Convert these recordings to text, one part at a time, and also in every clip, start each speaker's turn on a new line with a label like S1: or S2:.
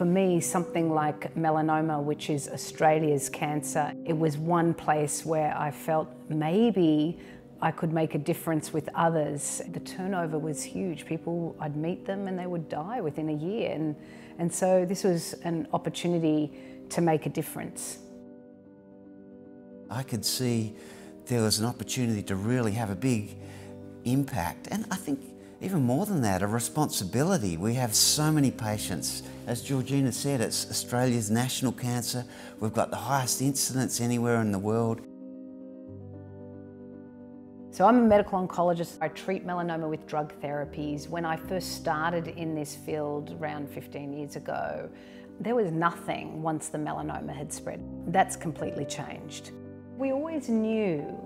S1: For me, something like melanoma, which is Australia's cancer, it was one place where I felt maybe I could make a difference with others. The turnover was huge. People, I'd meet them and they would die within a year. And, and so this was an opportunity to make a difference.
S2: I could see there was an opportunity to really have a big impact. And I think even more than that, a responsibility. We have so many patients. As Georgina said, it's Australia's national cancer. We've got the highest incidence anywhere in the world.
S1: So I'm a medical oncologist. I treat melanoma with drug therapies. When I first started in this field around 15 years ago, there was nothing once the melanoma had spread. That's completely changed. We always knew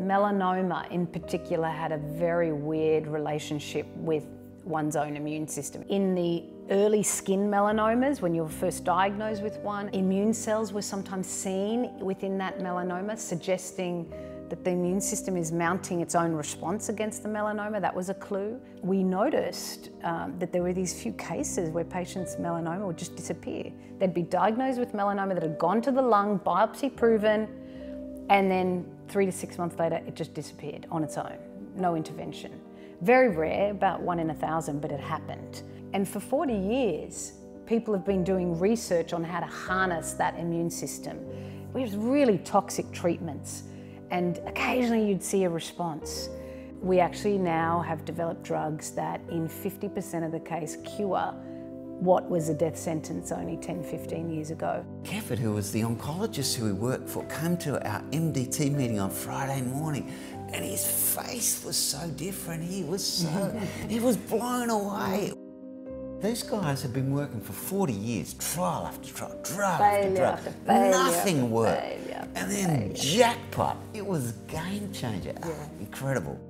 S1: melanoma in particular had a very weird relationship with one's own immune system. In the early skin melanomas, when you're first diagnosed with one, immune cells were sometimes seen within that melanoma, suggesting that the immune system is mounting its own response against the melanoma. That was a clue. We noticed um, that there were these few cases where patients' melanoma would just disappear. They'd be diagnosed with melanoma that had gone to the lung, biopsy proven, and then three to six months later, it just disappeared on its own. No intervention. Very rare, about one in a thousand, but it happened. And for 40 years, people have been doing research on how to harness that immune system. We have really toxic treatments and occasionally you'd see a response. We actually now have developed drugs that in 50% of the case cure what was a death sentence only 10, 15 years ago.
S2: Kefford, who was the oncologist who we worked for, came to our MDT meeting on Friday morning and his face was so different. He was so, he was blown away. These guys have been working for 40 years, trial after trial, drug
S1: failure
S2: after drug.
S1: Failure
S2: Nothing
S1: after
S2: worked.
S1: Failure
S2: and then jackpot. It was a game changer. Yeah. incredible.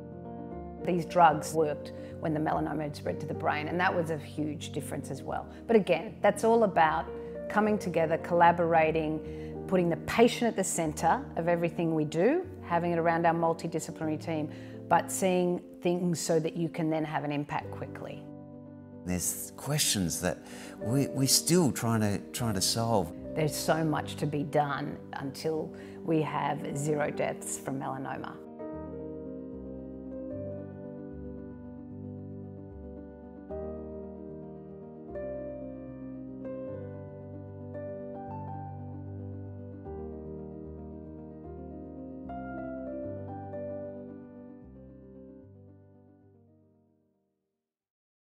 S1: These drugs worked when the melanoma had spread to the brain, and that was a huge difference as well. But again, that's all about coming together, collaborating, putting the patient at the centre of everything we do, having it around our multidisciplinary team, but seeing things so that you can then have an impact quickly.
S2: There's questions that we, we're still trying to, trying to solve.
S1: There's so much to be done until we have zero deaths from melanoma.